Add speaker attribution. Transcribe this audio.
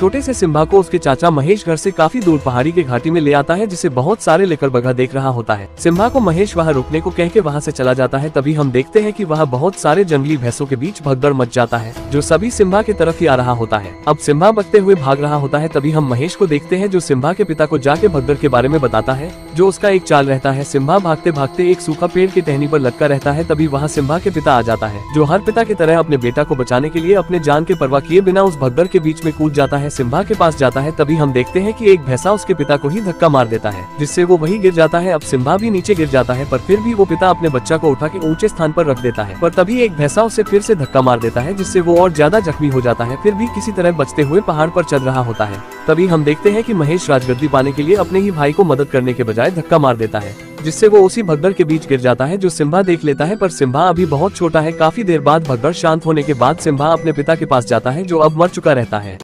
Speaker 1: छोटे से सिम्बा को उसके चाचा महेश घर से काफ़ी दूर पहाड़ी के घाटी में ले आता है, जिसे बहुत सारे लेकर बघा देख रहा होता है। सिम्बा को महेश वहाँ रुकने को कह के वहाँ से चला जाता है, तभी हम देखते हैं कि वहाँ बहुत सारे जंगली भैंसों के बीच भगदड़ मच जाता है, जो सभी सिम्बा की तरफ़ ही आ रहा होता है। अब सिम्बा बचते हुए भाग रहा होता है, तभी हम महेश को देखते हैं, जो सिम्बा के पिता को जाके भगदड़ के बारे में बताता है, जो उसका एक चाल रहता है। सिम्बा भागते भागते एक सूखा पेड़ की टहनी पर लटका रहता है, तभी वहाँ सिम्बा के पिता आ जाता है, जो हर पिता की तरह अपने बेटा को बचाने के लिए अपने जान के परवाह किए बिना उस भगदड़ के बीच में कूद जाता है। सिम्बा के पास जाता है, तभी हम देखते हैं कि एक भैंसा उसके पिता को ही धक्का मार देता है, जिससे वो वही गिर जाता है। अब सिम्बा भी नीचे गिर जाता है, पर फिर भी वो पिता अपने बच्चा को उठा के ऊँचे स्थान पर रख देता है। पर तभी एक भैंसा उसे फिर से धक्का मार देता है, जिससे वो और ज़्यादा जख्मी हो जाता है, फिर भी किसी तरह बचते हुए पहाड़ पर चल रहा होता है। तभी हम देखते हैं कि महेश राजगद्दी पाने के लिए अपने ही भाई को मदद करने के बजाय धक्का मार देता है, जिससे वो उसी भगदड़ के बीच गिर जाता है, जो सिम्बा देख लेता है। पर सिम्बा अभी बहुत छोटा है, काफ़ी देर बाद भगदड़ शांत होने के बाद सिम्बा अपने पिता के पास जाता है, जो अब मर चुका रहता है।